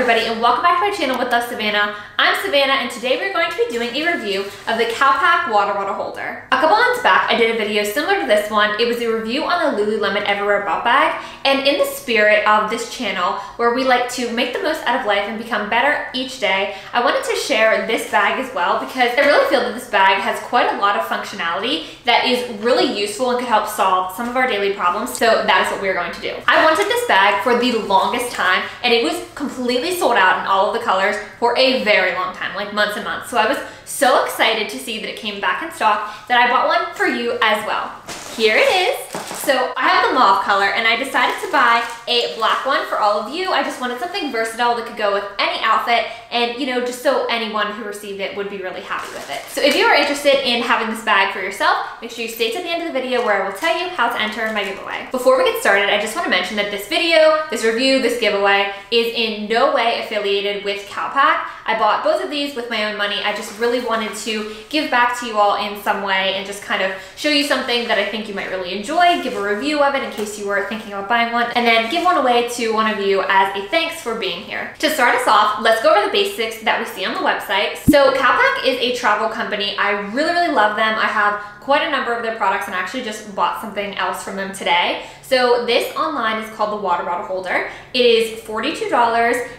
everybody and welcome back to my channel with Love Savana. I'm Savana and today we're going to be doing a review of the Calpak water bottle holder. A couple months back I did a video similar to this one. It was a review on the Lululemon Everywhere Belt Bag and in the spirit of this channel where we like to make the most out of life and become better each day, I wanted to share this bag as well because I really feel that this bag has quite a lot of functionality that is really useful and could help solve some of our daily problems. So that is what we're going to do. I wanted this bag for the longest time and it was completely sold out in all of the colors for a very long time, like months and months. So I was so excited to see that it came back in stock that I bought one for you as well. Here it is. So I have the mauve color and I decided to buy a black one for all of you. I just wanted something versatile that could go with any outfit and you know, just so anyone who received it would be really happy with it. So if you are interested in having this bag for yourself, make sure you stay to the end of the video where I will tell you how to enter my giveaway. Before we get started, I just want to mention that this video, this review, this giveaway is in no way affiliated with Calpak. I bought both of these with my own money. I just really wanted to give back to you all in some way and just kind of show you something that I think you might really enjoy, give a review of it in case you were thinking about buying one, and then give one away to one of you as a thanks for being here. To start us off, let's go over the basics that we see on the website. So Calpak is a travel company. I really, really love them. I have quite a number of their products and actually just bought something else from them today. So this online is called the water bottle holder. It is $42.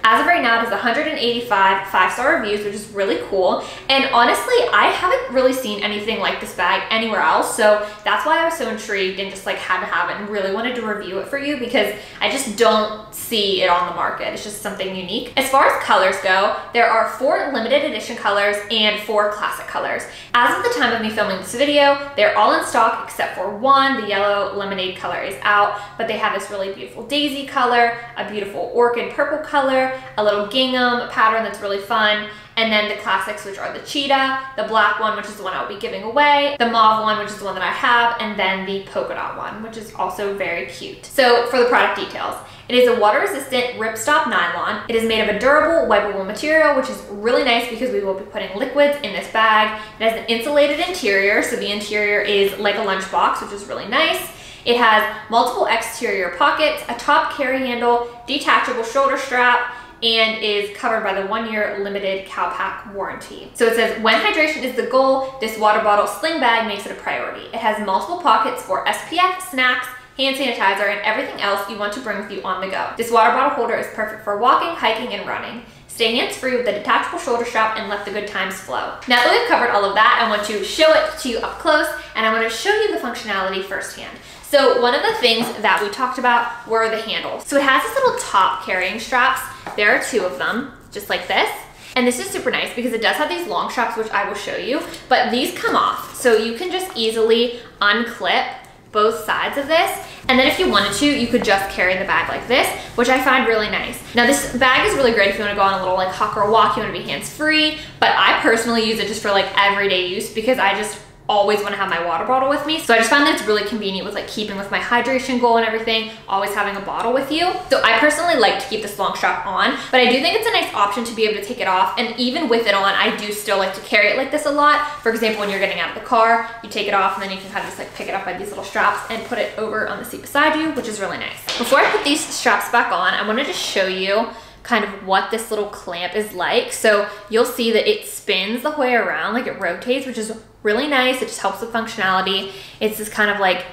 As of right now, it has 185 five-star reviews, which is really cool. And honestly, I haven't really seen anything like this bag anywhere else. So that's why I was so intrigued and just like had to have it and really wanted to review it for you because I just don't see it on the market. It's just something unique. As far as colors go, there are four limited edition colors and four classic colors. As of the time of me filming this video, they're all in stock except for one, the yellow lemonade color is out but they have this really beautiful daisy color, a beautiful orchid purple color, a little gingham pattern that's really fun, and then the classics, which are the cheetah, the black one, which is the one I'll be giving away, the mauve one, which is the one that I have, and then the polka dot one, which is also very cute. So for the product details, it is a water-resistant ripstop nylon. It is made of a durable, wipeable material, which is really nice because we will be putting liquids in this bag. It has an insulated interior, so the interior is like a lunchbox, which is really nice. It has multiple exterior pockets, a top carry handle, detachable shoulder strap, and is covered by the one-year limited Calpak warranty. So it says, when hydration is the goal, this water bottle sling bag makes it a priority. It has multiple pockets for SPF, snacks, hand sanitizer, and everything else you want to bring with you on the go. This water bottle holder is perfect for walking, hiking, and running. Stay hands-free with the detachable shoulder strap and let the good times flow. Now that we've covered all of that, I want to show it to you up close, and I want to show you the functionality firsthand. So one of the things that we talked about were the handles. So it has this little top carrying straps. There are two of them, just like this. And this is super nice because it does have these long straps, which I will show you, but these come off. So you can just easily unclip both sides of this. And then if you wanted to, you could just carry the bag like this, which I find really nice. Now this bag is really great if you wanna go on a little like hawk or walk, you wanna be hands-free, but I personally use it just for like everyday use because I just always want to have my water bottle with me. So I just find that it's really convenient with like keeping with my hydration goal and everything, always having a bottle with you. So I personally like to keep this long strap on, but I do think it's a nice option to be able to take it off. And even with it on, I do still like to carry it like this a lot. For example, when you're getting out of the car, you take it off and then you can kind of just like pick it up by these little straps and put it over on the seat beside you, which is really nice. Before I put these straps back on, I wanted to show you kind of what this little clamp is like. So you'll see that it spins the way around, like it rotates, which is really nice. It just helps with functionality. It's this kind of like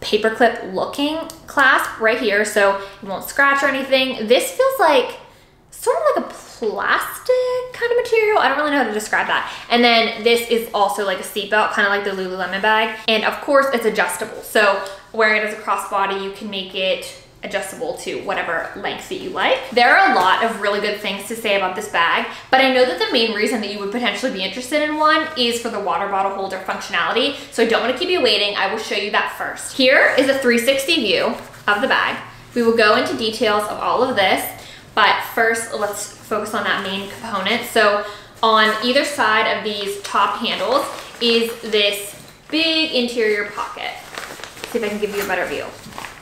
paperclip looking clasp right here, so it won't scratch or anything. This feels like sort of like a plastic kind of material. I don't really know how to describe that. And then this is also like a seatbelt, kind of like the Lululemon bag. And of course it's adjustable. So wearing it as a crossbody, you can make it adjustable to whatever length that you like. There are a lot of really good things to say about this bag, but I know that the main reason that you would potentially be interested in one is for the water bottle holder functionality. So I don't wanna keep you waiting. I will show you that first. Here is a 360 view of the bag. We will go into details of all of this, but first let's focus on that main component. So on either side of these top handles is this big interior pocket. See if I can give you a better view.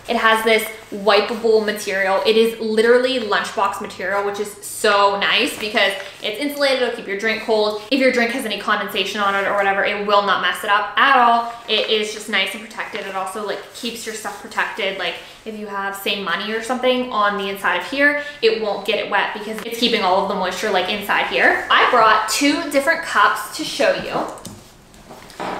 It has this wipeable material. It is literally lunchbox material, which is so nice because it's insulated, it'll keep your drink cold. If your drink has any condensation on it or whatever, it will not mess it up at all. It is just nice and protected. It also like keeps your stuff protected. Like if you have say money or something on the inside of here, it won't get it wet because it's keeping all of the moisture like inside here. I brought two different cups to show you.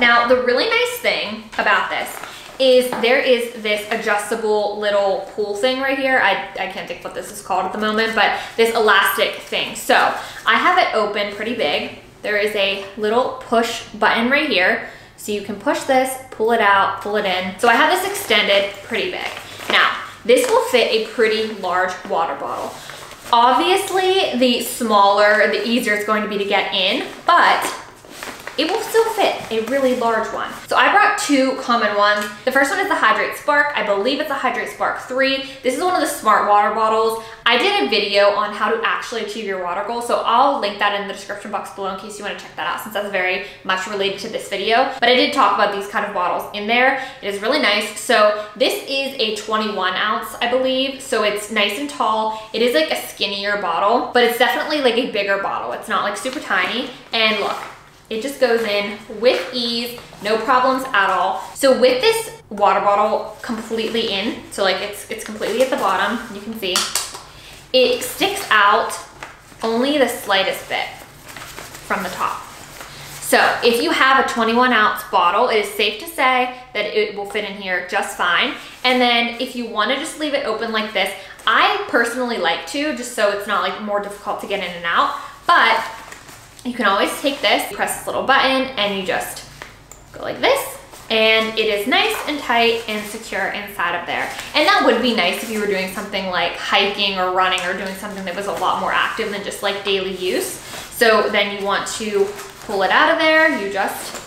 Now, the really nice thing about this is there is this adjustable little pool thing right here. I, I can't think what this is called at the moment, but this elastic thing. So I have it open pretty big. There is a little push button right here. So you can push this, pull it out, pull it in. So I have this extended pretty big. Now, this will fit a pretty large water bottle. Obviously, the smaller, the easier it's going to be to get in, but it will still fit a really large one. So I brought two common ones. The first one is the HidrateSpark. I believe it's a HidrateSpark 3. This is one of the smart water bottles. I did a video on how to actually achieve your water goal, so I'll link that in the description box below in case you want to check that out since that's very much related to this video. But I did talk about these kind of bottles in there. It is really nice. So this is a 21 ounce, I believe. So it's nice and tall. It is like a skinnier bottle, but it's definitely like a bigger bottle. It's not like super tiny. And look, it just goes in with ease, no problems at all. So with this water bottle completely in, so like it's, it's completely at the bottom, you can see, it sticks out only the slightest bit from the top. So if you have a 21 ounce bottle, it is safe to say that it will fit in here just fine. And then if you wanna just leave it open like this, I personally like to, just so it's not like more difficult to get in and out, but you can always take this, press this little button, and you just go like this, and it is nice and tight and secure inside of there. And that would be nice if you were doing something like hiking or running or doing something that was a lot more active than just like daily use. So then you want to pull it out of there, you just,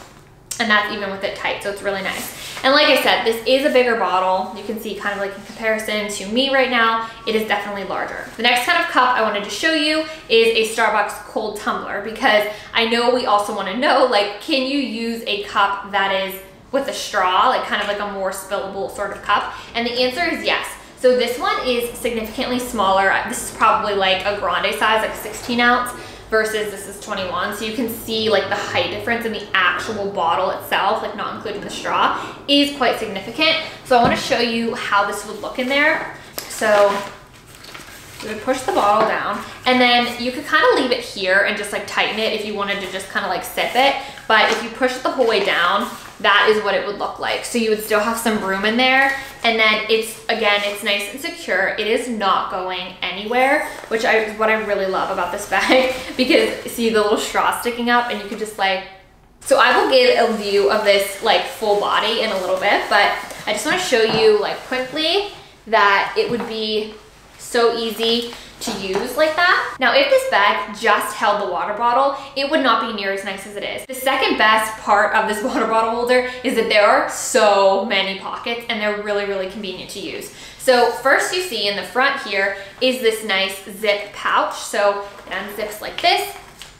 and that's even with it tight, so it's really nice. And like I said, this is a bigger bottle. You can see kind of like in comparison to me right now, it is definitely larger. The next kind of cup I wanted to show you is a Starbucks cold tumbler because I know we also wanna know, like, can you use a cup that is with a straw, like kind of like a more spillable sort of cup? And the answer is yes. So this one is significantly smaller. This is probably like a grande size, like 16 ounce versus this is 21. So you can see like the height difference in the actual bottle itself, like not including the straw, is quite significant. So I wanna show you how this would look in there. So you would push the bottle down and then you could kind of leave it here and just like tighten it if you wanted to just kind of like sip it. But if you push it the whole way down, that is what it would look like. So you would still have some room in there. And then it's, again, it's nice and secure. It is not going anywhere, which I, is what I really love about this bag because see the little straw sticking up and you could just like, so I will give a view of this like full body in a little bit, but I just wanna show you like quickly that it would be so easy to use like that. Now, if this bag just held the water bottle, it would not be near as nice as it is. The second best part of this water bottle holder is that there are so many pockets and they're really, really convenient to use. So first you see in the front here is this nice zip pouch. So it unzips like this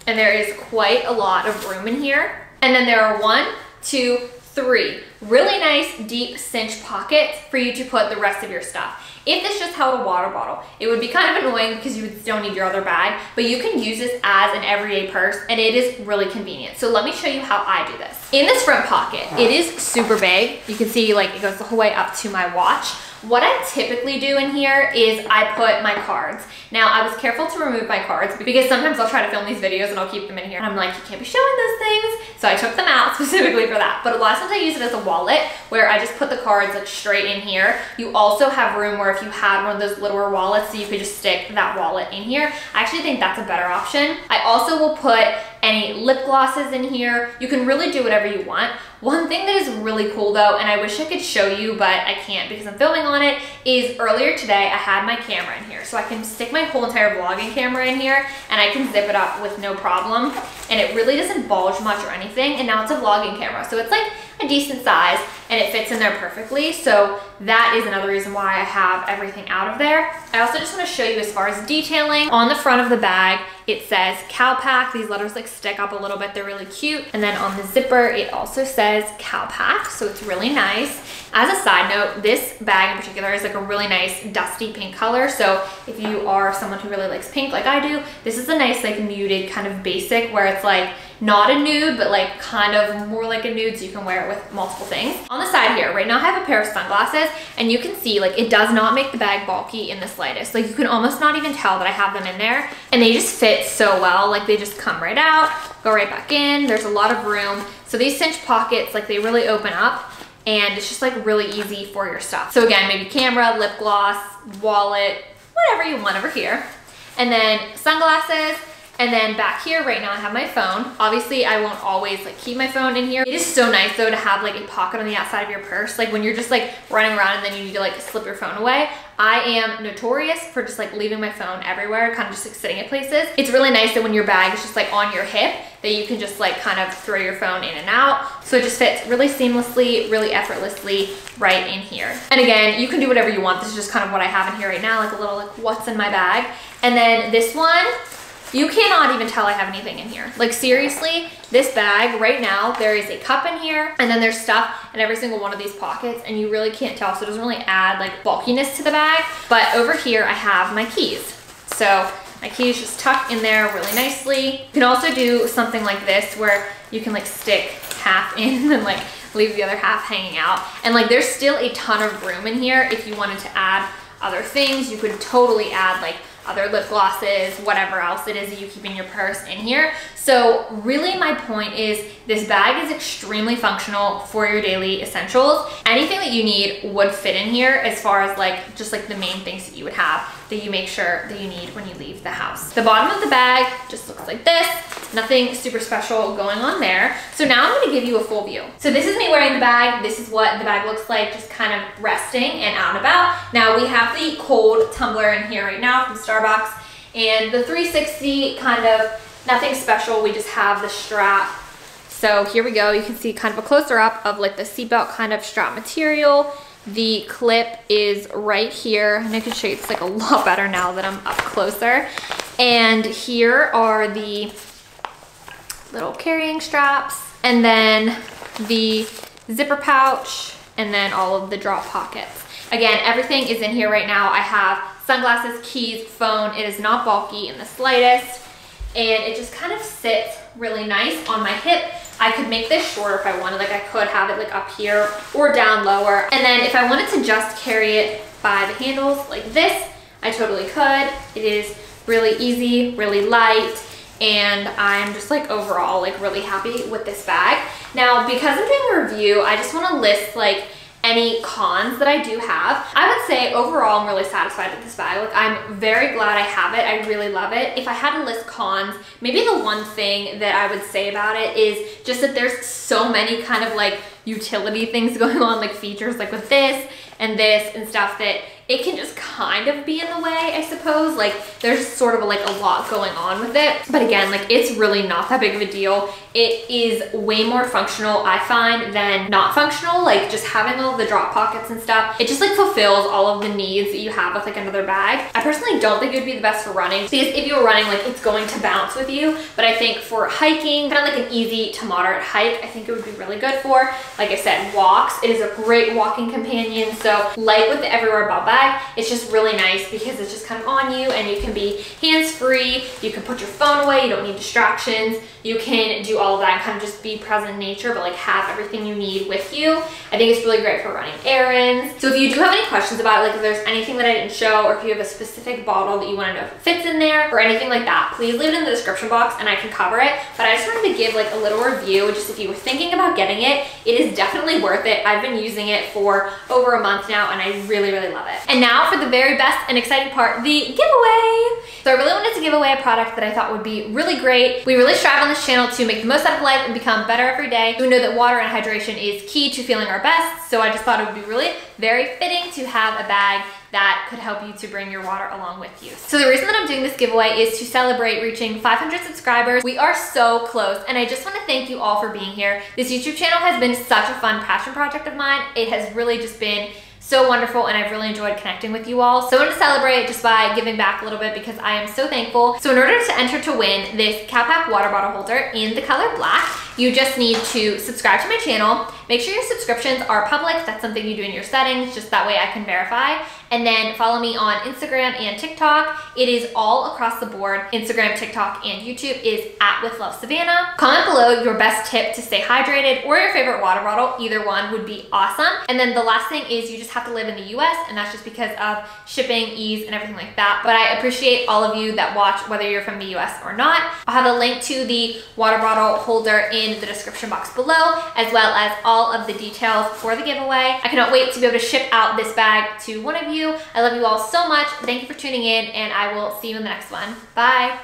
and there is quite a lot of room in here. And then there are one, two, three really nice deep cinch pockets for you to put the rest of your stuff. If this just held a water bottle, it would be kind of annoying because you would still need your other bag, but you can use this as an everyday purse and it is really convenient. So let me show you how I do this. In this front pocket, it is super big. You can see like it goes the whole way up to my watch. What I typically do in here is I put my cards. Now, I was careful to remove my cards because sometimes I'll try to film these videos and I'll keep them in here. And I'm like, you can't be showing those things. So I took them out specifically for that. But a lot of times I use it as a wallet where I just put the cards like straight in here. You also have room where if you had one of those littler wallets, so you could just stick that wallet in here. I actually think that's a better option. I also will put any lip glosses in here. You can really do whatever you want. One thing that is really cool though, and I wish I could show you, but I can't because I'm filming on it, is earlier today I had my camera in here. So I can stick my whole entire vlogging camera in here and I can zip it up with no problem. And it really doesn't bulge much or anything. And now it's a vlogging camera. So it's like a decent size and it fits in there perfectly. So that is another reason why I have everything out of there. I also just wanna show you as far as detailing. On the front of the bag, it says Calpak. These letters like stick up a little bit. They're really cute. And then on the zipper, it also says Calpak. So it's really nice. As a side note, this bag in particular is like a really nice dusty pink color. So if you are someone who really likes pink like I do, this is a nice like muted kind of basic where it's like not a nude, but like kind of more like a nude so you can wear it with multiple things. On the side here, right now I have a pair of sunglasses and you can see like it does not make the bag bulky in the slightest. Like you can almost not even tell that I have them in there and they just fit so well. Like they just come right out, go right back in. There's a lot of room. So these cinch pockets, like they really open up and it's just like really easy for your stuff. So again, maybe camera, lip gloss, wallet, whatever you want over here. And then sunglasses, and then back here right now I have my phone. Obviously I won't always like keep my phone in here. It is so nice though to have like a pocket on the outside of your purse. Like when you're just like running around and then you need to like slip your phone away. I am notorious for just like leaving my phone everywhere, kind of just like sitting at places. It's really nice that when your bag is just like on your hip, that you can just like kind of throw your phone in and out. So it just fits really seamlessly, really effortlessly right in here. And again, you can do whatever you want. This is just kind of what I have in here right now, like a little like what's in my bag. And then this one, you cannot even tell I have anything in here. Like seriously, this bag right now, there is a cup in here and then there's stuff in every single one of these pockets and you really can't tell. So it doesn't really add like bulkiness to the bag. But over here, I have my keys. So my keys just tuck in there really nicely. You can also do something like this where you can like stick half in and like leave the other half hanging out. And like there's still a ton of room in here if you wanted to add other things. You could totally add like other lip glosses, whatever else it is that you keep in your purse in here. So really my point is this bag is extremely functional for your daily essentials. Anything that you need would fit in here as far as like just like the main things that you would have that you make sure that you need when you leave the house. The bottom of the bag just looks like this. Nothing super special going on there. So now I'm gonna give you a full view. So this is me wearing the bag. This is what the bag looks like, just kind of resting and out and about. Now we have the cold tumbler in here right now from Starbucks and the 360 kind of nothing special. We just have the strap. So here we go. You can see kind of a closer up of like the seatbelt kind of strap material. The clip is right here, and I can show you it's like a lot better now that I'm up closer. And here are the little carrying straps, and then the zipper pouch, and then all of the drop pockets. Again, everything is in here right now. I have sunglasses, keys, phone. It is not bulky in the slightest, and it just kind of sits really nice on my hip I could make this shorter if I wanted, like I could have it like up here or down lower. And then if I wanted to just carry it by the handles like this, I totally could. It is really easy, really light, and I'm just like overall like really happy with this bag. Now, because I'm doing a review, I just wanna list like any cons that I do have. I would say overall I'm really satisfied with this bag. Like I'm very glad I have it. I really love it. If I had to list cons, maybe the one thing that I would say about it is just that there's so many kind of like utility things going on, like features like with this and this and stuff that it can just kind of be in the way, I suppose. Like there's sort of like a lot going on with it. But again, like it's really not that big of a deal. It is way more functional, I find, than not functional. Like just having all the drop pockets and stuff, it just like fulfills all of the needs that you have with like another bag. I personally don't think it would be the best for running because if you're running, like it's going to bounce with you. But I think for hiking, kind of like an easy to moderate hike, I think it would be really good for. Like I said, walks. It is a great walking companion. So like with the Everywhere Belt Bag. It's just really nice because it's just kind of on you and you can be hands-free. You can put your phone away. You don't need distractions. You can do all of that and kind of just be present in nature, but like have everything you need with you. I think it's really great for running errands. So if you do have any questions about it, like if there's anything that I didn't show or if you have a specific bottle that you want to know if it fits in there or anything like that, please leave it in the description box and I can cover it. But I just wanted to give like a little review, just if you were thinking about getting it, it is definitely worth it. I've been using it for over a month now and I really, really love it. And now for the very best and exciting part, the giveaway. So I really wanted to give away a product that I thought would be really great. We really strive on this channel to make the most out of life and become better every day. We know that water and hydration is key to feeling our best, so I just thought it would be really very fitting to have a bag that could help you to bring your water along with you. So the reason that I'm doing this giveaway is to celebrate reaching 500 subscribers. We are so close and I just wanna thank you all for being here. This YouTube channel has been such a fun passion project of mine. It has really just been so wonderful and I've really enjoyed connecting with you all. So I want to celebrate just by giving back a little bit because I am so thankful. So in order to enter to win this Calpak water bottle holder in the color black, you just need to subscribe to my channel. Make sure your subscriptions are public. That's something you do in your settings, just that way I can verify. And then follow me on Instagram and TikTok. It is all across the board. Instagram, TikTok, and YouTube is at With Love Savana. Comment below your best tip to stay hydrated or your favorite water bottle. Either one would be awesome. And then the last thing is you just have to live in the US and that's just because of shipping, ease, and everything like that. But I appreciate all of you that watch, whether you're from the US or not. I'll have a link to the water bottle holder in the description box below, as well as all of the details for the giveaway. I cannot wait to be able to ship out this bag to one of you you. I love you all so much. Thank you for tuning in and I will see you in the next one. Bye.